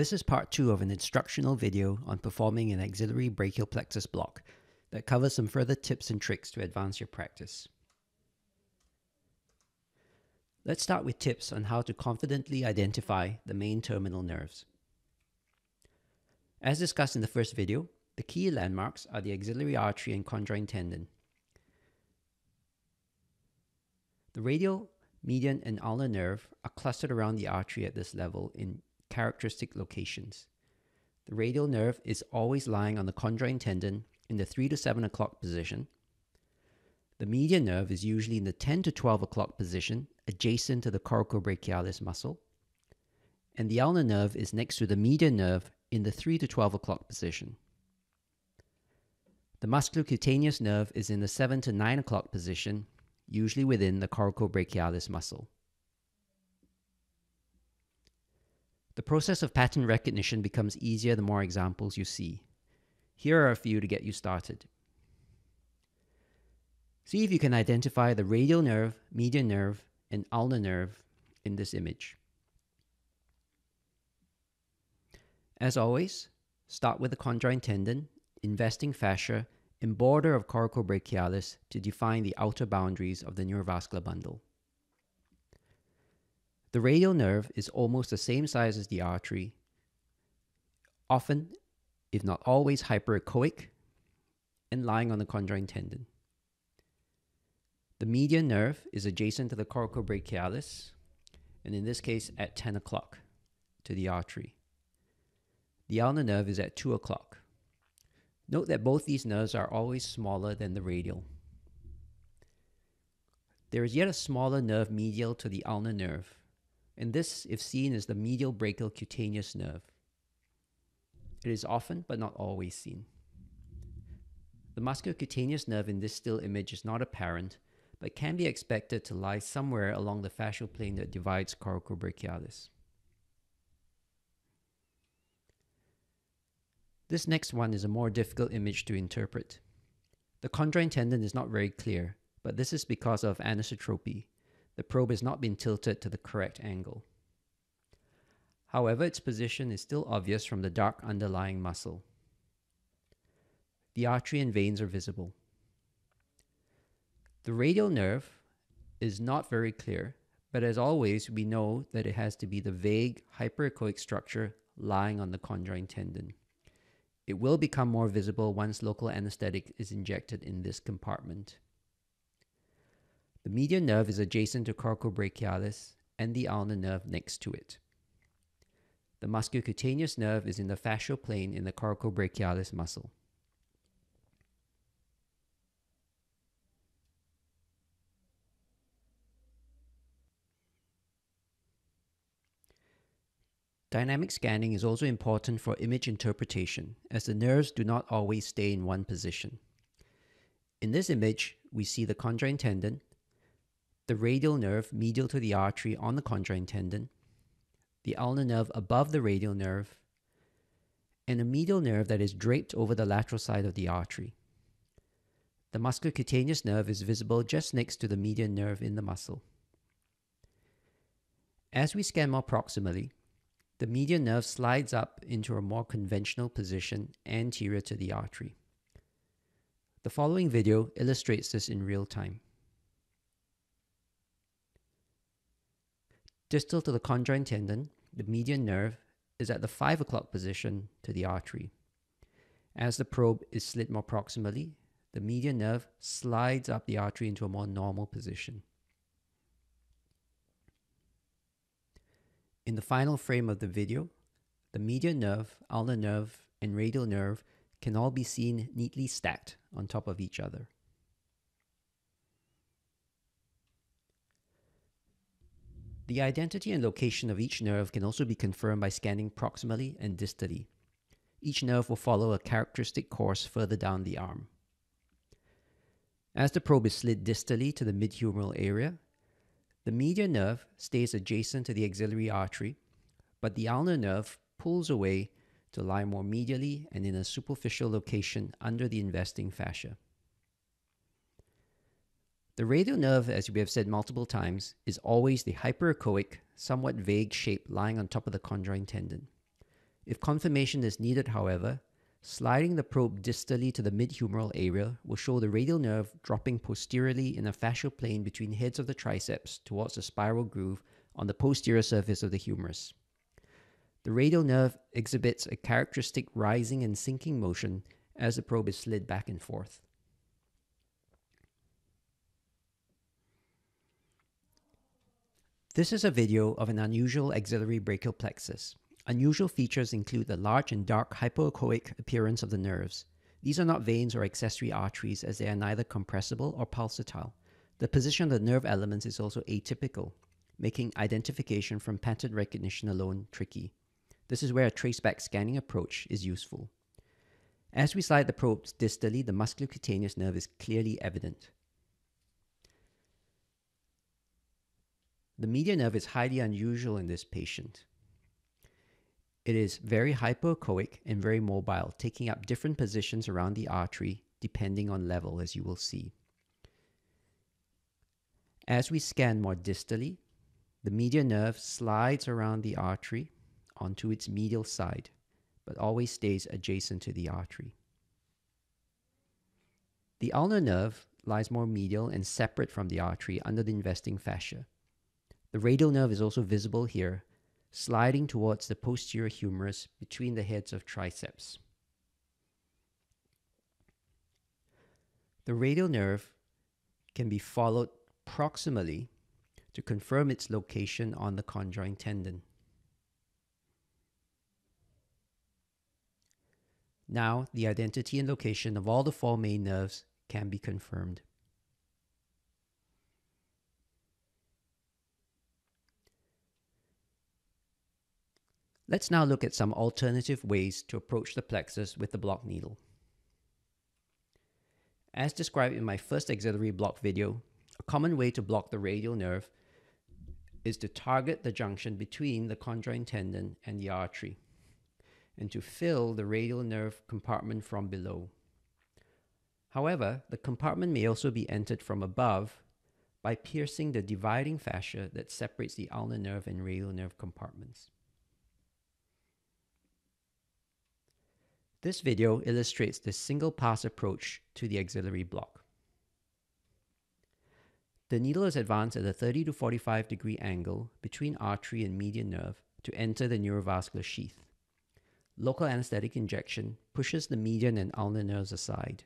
This is part two of an instructional video on performing an axillary brachial plexus block that covers some further tips and tricks to advance your practice. Let's start with tips on how to confidently identify the main terminal nerves. As discussed in the first video, the key landmarks are the axillary artery and conjoint tendon. The radial, median, and ulnar nerve are clustered around the artery at this level in characteristic locations. The radial nerve is always lying on the conjoint tendon in the 3 to 7 o'clock position. The median nerve is usually in the 10 to 12 o'clock position, adjacent to the coracobrachialis muscle. And the ulnar nerve is next to the median nerve in the 3 to 12 o'clock position. The musculocutaneous nerve is in the 7 to 9 o'clock position, usually within the coracobrachialis muscle. The process of pattern recognition becomes easier the more examples you see. Here are a few to get you started. See if you can identify the radial nerve, median nerve, and ulnar nerve in this image. As always, start with the conjoint tendon, investing fascia, and border of coracobrachialis to define the outer boundaries of the neurovascular bundle. The radial nerve is almost the same size as the artery, often, if not always, hyperechoic and lying on the conjoint tendon. The median nerve is adjacent to the coracobrachialis, and in this case at 10 o'clock to the artery. The ulnar nerve is at 2 o'clock. Note that both these nerves are always smaller than the radial. There is yet a smaller nerve medial to the ulnar nerve, and this, if seen, is the medial brachial cutaneous nerve. It is often, but not always, seen. The musculocutaneous nerve in this still image is not apparent, but can be expected to lie somewhere along the fascial plane that divides coracobrachialis. This next one is a more difficult image to interpret. The conjoint tendon is not very clear, but this is because of anisotropy, the probe has not been tilted to the correct angle. However, its position is still obvious from the dark underlying muscle. The artery and veins are visible. The radial nerve is not very clear, but as always, we know that it has to be the vague hyperechoic structure lying on the conjoint tendon. It will become more visible once local anesthetic is injected in this compartment. The median nerve is adjacent to coracobrachialis and the ulnar nerve next to it. The musculocutaneous nerve is in the fascial plane in the coracobrachialis muscle. Dynamic scanning is also important for image interpretation, as the nerves do not always stay in one position. In this image, we see the conjoint tendon, the radial nerve medial to the artery on the conjoint tendon, the ulnar nerve above the radial nerve, and a median nerve that is draped over the lateral side of the artery. The musculocutaneous nerve is visible just next to the median nerve in the muscle. As we scan more proximally, the median nerve slides up into a more conventional position anterior to the artery. The following video illustrates this in real time. Distal to the conjoint tendon, the median nerve is at the 5 o'clock position to the artery. As the probe is slid more proximally, the median nerve slides up the artery into a more normal position. In the final frame of the video, the median nerve, ulnar nerve, and radial nerve can all be seen neatly stacked on top of each other. The identity and location of each nerve can also be confirmed by scanning proximally and distally. Each nerve will follow a characteristic course further down the arm. As the probe is slid distally to the midhumeral area, the median nerve stays adjacent to the axillary artery, but the ulnar nerve pulls away to lie more medially and in a superficial location under the investing fascia. The radial nerve, as we have said multiple times, is always the hyperechoic, somewhat vague shape lying on top of the conjoint tendon. If confirmation is needed, however, sliding the probe distally to the midhumeral area will show the radial nerve dropping posteriorly in a fascial plane between heads of the triceps towards the spiral groove on the posterior surface of the humerus. The radial nerve exhibits a characteristic rising and sinking motion as the probe is slid back and forth. This is a video of an unusual axillary brachial plexus. Unusual features include the large and dark hypoechoic appearance of the nerves. These are not veins or accessory arteries as they are neither compressible or pulsatile. The position of the nerve elements is also atypical, making identification from pattern recognition alone tricky. This is where a traceback scanning approach is useful. As we slide the probes distally, the musculocutaneous nerve is clearly evident. The median nerve is highly unusual in this patient. It is very hypoechoic and very mobile, taking up different positions around the artery depending on level, as you will see. As we scan more distally, the median nerve slides around the artery onto its medial side, but always stays adjacent to the artery. The ulnar nerve lies more medial and separate from the artery under the investing fascia. The radial nerve is also visible here, sliding towards the posterior humerus between the heads of triceps. The radial nerve can be followed proximally to confirm its location on the conjoint tendon. Now, the identity and location of all the four main nerves can be confirmed. Let's now look at some alternative ways to approach the plexus with the block needle. As described in my first axillary block video, a common way to block the radial nerve is to target the junction between the conjoint tendon and the artery and to fill the radial nerve compartment from below. However, the compartment may also be entered from above by piercing the dividing fascia that separates the ulnar nerve and radial nerve compartments. This video illustrates the single pass approach to the axillary block. The needle is advanced at a 30 to 45 degree angle between artery and median nerve to enter the neurovascular sheath local anesthetic injection pushes the median and ulnar nerves aside.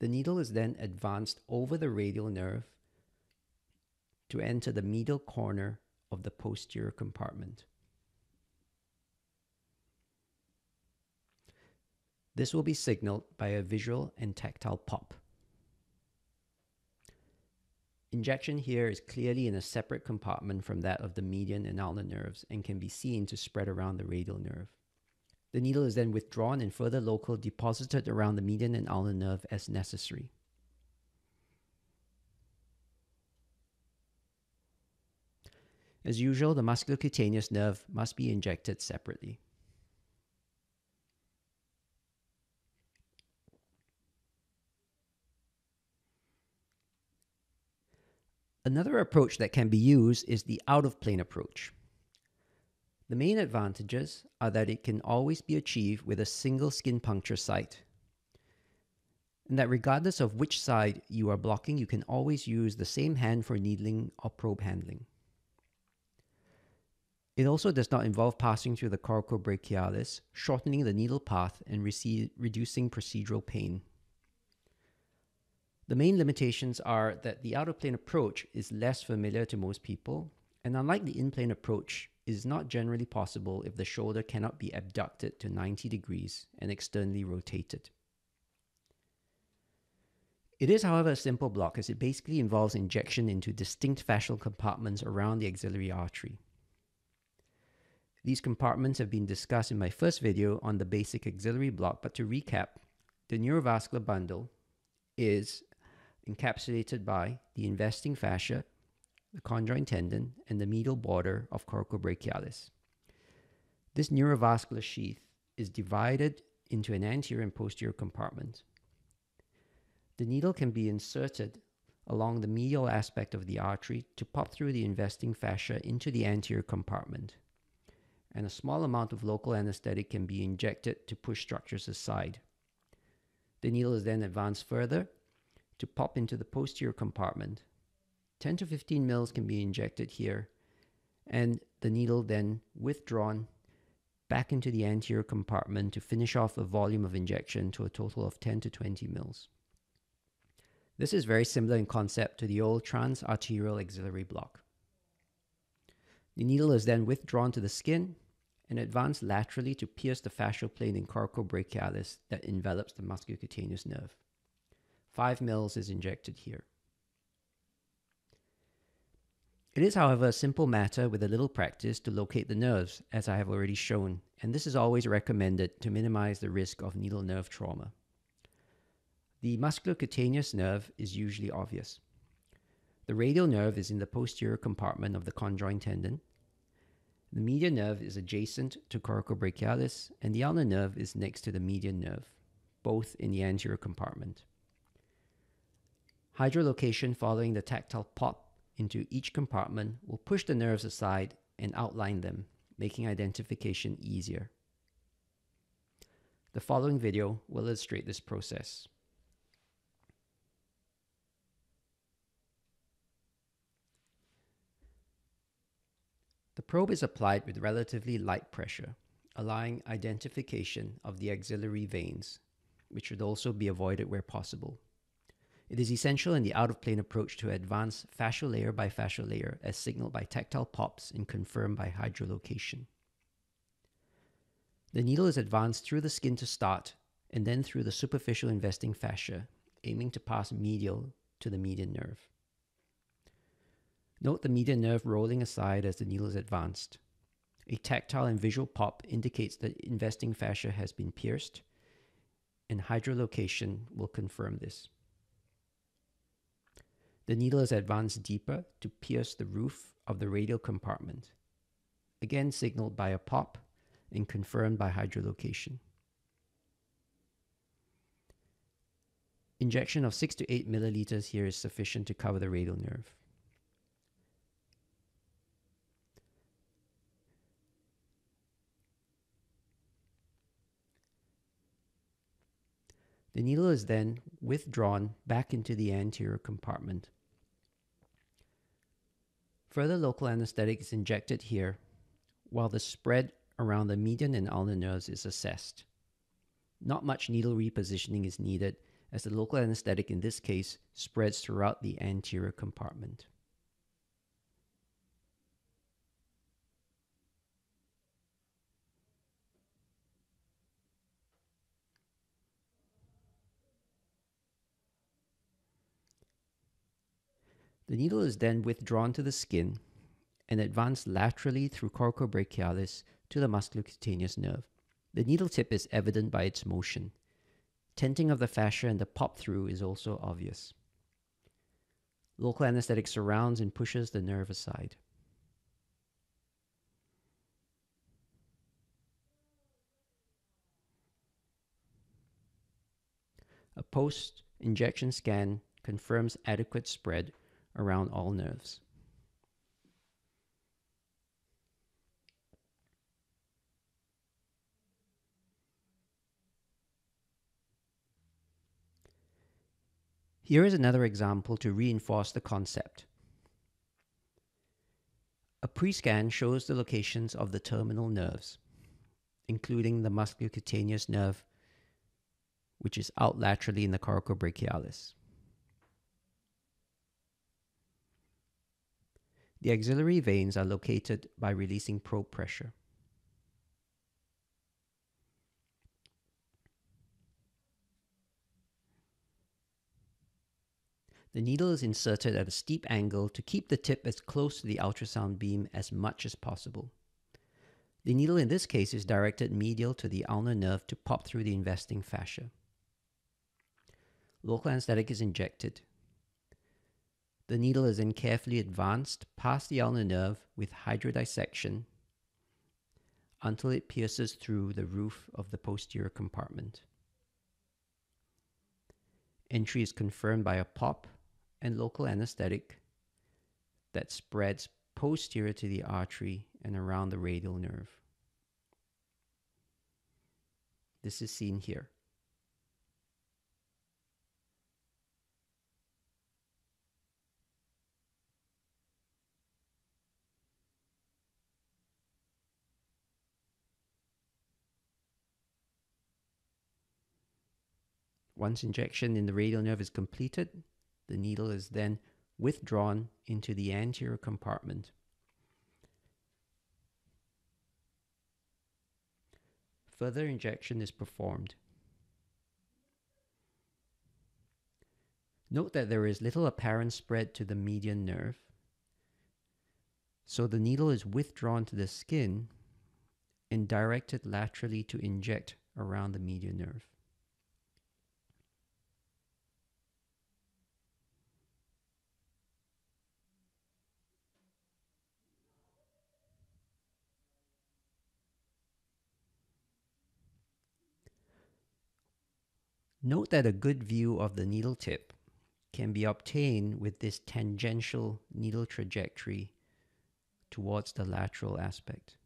The needle is then advanced over the radial nerve to enter the medial corner of the posterior compartment. This will be signaled by a visual and tactile pop. Injection here is clearly in a separate compartment from that of the median and ulnar nerves and can be seen to spread around the radial nerve. The needle is then withdrawn and further local deposited around the median and ulnar nerve as necessary. As usual, the musculocutaneous nerve must be injected separately. Another approach that can be used is the out of plane approach. The main advantages are that it can always be achieved with a single skin puncture site, and that regardless of which side you are blocking, you can always use the same hand for needling or probe handling. It also does not involve passing through the coracobrachialis, shortening the needle path and reducing procedural pain. The main limitations are that the out of plane approach is less familiar to most people, and unlike the in plane approach, is not generally possible if the shoulder cannot be abducted to 90 degrees and externally rotated. It is, however, a simple block as it basically involves injection into distinct fascial compartments around the axillary artery. These compartments have been discussed in my first video on the basic axillary block, but to recap, the neurovascular bundle is encapsulated by the investing fascia, the conjoint tendon, and the medial border of coracobrachialis. This neurovascular sheath is divided into an anterior and posterior compartment. The needle can be inserted along the medial aspect of the artery to pop through the investing fascia into the anterior compartment. And a small amount of local anesthetic can be injected to push structures aside. The needle is then advanced further to pop into the posterior compartment. 10 to 15 mils can be injected here, and the needle then withdrawn back into the anterior compartment to finish off a volume of injection to a total of 10 to 20 mils. This is very similar in concept to the old transarterial axillary block. The needle is then withdrawn to the skin and advanced laterally to pierce the fascial plane in coracobrachialis that envelops the musculocutaneous nerve. 5 mils is injected here. It is, however, a simple matter with a little practice to locate the nerves, as I have already shown, and this is always recommended to minimize the risk of needle nerve trauma. The musculocutaneous nerve is usually obvious. The radial nerve is in the posterior compartment of the conjoint tendon. The median nerve is adjacent to coracobrachialis, and the ulnar nerve is next to the median nerve, both in the anterior compartment. Hydrolocation following the tactile pop into each compartment will push the nerves aside and outline them, making identification easier. The following video will illustrate this process. The probe is applied with relatively light pressure, allowing identification of the axillary veins, which should also be avoided where possible. It is essential in the out of plane approach to advance fascial layer by fascial layer as signaled by tactile pops and confirmed by hydrolocation. The needle is advanced through the skin to start and then through the superficial investing fascia, aiming to pass medial to the median nerve. Note the median nerve rolling aside as the needle is advanced. A tactile and visual pop indicates that investing fascia has been pierced, and hydrolocation will confirm this. The needle is advanced deeper to pierce the roof of the radial compartment, again signaled by a pop and confirmed by hydrolocation. Injection of 6 to 8 milliliters here is sufficient to cover the radial nerve. The needle is then withdrawn back into the anterior compartment. Further local anesthetic is injected here, while the spread around the median and ulnar nerves is assessed. Not much needle repositioning is needed, as the local anesthetic in this case spreads throughout the anterior compartment. The needle is then withdrawn to the skin and advanced laterally through coracobrachialis to the musculocutaneous nerve. The needle tip is evident by its motion. Tenting of the fascia and the pop through is also obvious. Local anesthetic surrounds and pushes the nerve aside. A post injection scan confirms adequate spread around all nerves. Here is another example to reinforce the concept. A pre-scan shows the locations of the terminal nerves, including the musculocutaneous nerve, which is out laterally in the coracobrachialis. The axillary veins are located by releasing probe pressure. The needle is inserted at a steep angle to keep the tip as close to the ultrasound beam as much as possible. The needle in this case is directed medial to the ulnar nerve to pop through the investing fascia. Local anesthetic is injected. The needle is then carefully advanced past the ulnar nerve with hydrodissection until it pierces through the roof of the posterior compartment. Entry is confirmed by a pop and local anesthetic that spreads posterior to the artery and around the radial nerve. This is seen here. Once injection in the radial nerve is completed, the needle is then withdrawn into the anterior compartment. Further injection is performed. Note that there is little apparent spread to the median nerve, so the needle is withdrawn to the skin and directed laterally to inject around the median nerve. Note that a good view of the needle tip can be obtained with this tangential needle trajectory towards the lateral aspect.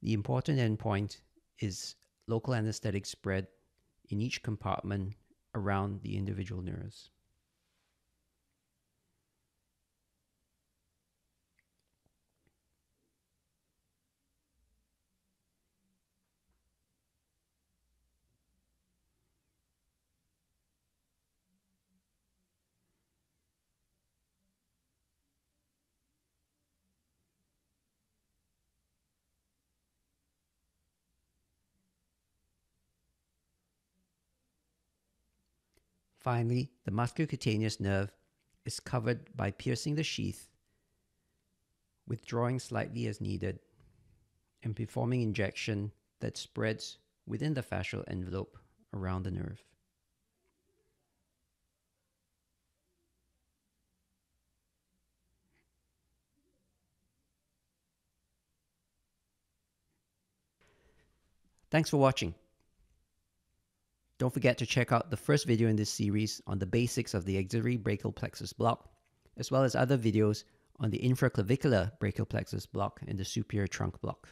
The important endpoint is local anesthetic spread in each compartment around the individual nerves. Finally, the musculocutaneous nerve is covered by piercing the sheath, withdrawing slightly as needed, and performing injection that spreads within the fascial envelope around the nerve. Thanks for watching. Don't forget to check out the first video in this series on the basics of the axillary brachial plexus block, as well as other videos on the infraclavicular brachial plexus block and the superior trunk block.